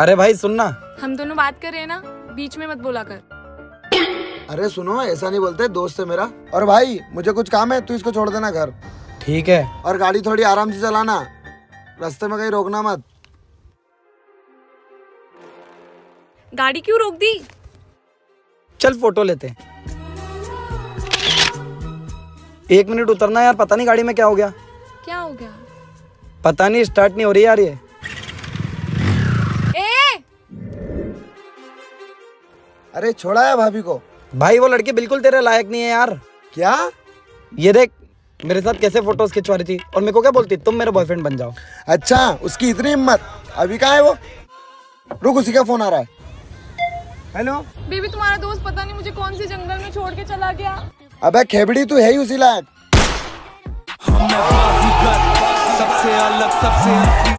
अरे भाई सुनना हम दोनों बात कर रहे हैं ना बीच में मत बोला कर। अरे सुनो ऐसा नहीं बोलते दोस्त है मेरा। और भाई मुझे कुछ काम है तू इसको छोड़ देना घर। ठीक है। और गाड़ी थोड़ी आराम से चलाना। रास्ते में कहीं रोकना मत। गाड़ी क्यों रोक दी? चल फ़ोटो लेते हैं। एक मिनट उतरना यार पता नहीं गाड़ी में क्या हो गया। क्या हो गया? पता नहीं स्टार्ट नहीं हो रही यार ये। अरे छोड़ा है भाभी को। भाई वो लड़की बिल्कुल तेरे लायक नहीं है यार। क्या? ये देख मेरे साथ कैसे फ़ोटोज़ खिंचवा रही थी और मेरे को क्या बोलती तुम मेरा बॉयफ्रेंड बन जाओ। अच्छा उसकी इतनी हिम्मत। अभी कहाँ है वो? रुक उसी का फ़ोन आ रहा है। हेलो बेबी तुम्हारा दोस्त पता नहीं मुझे कौन से जंगल में छोड़ के चला गया। अबे खेबड़ी तू है ही उसी लायक। सबसे अलग सबसे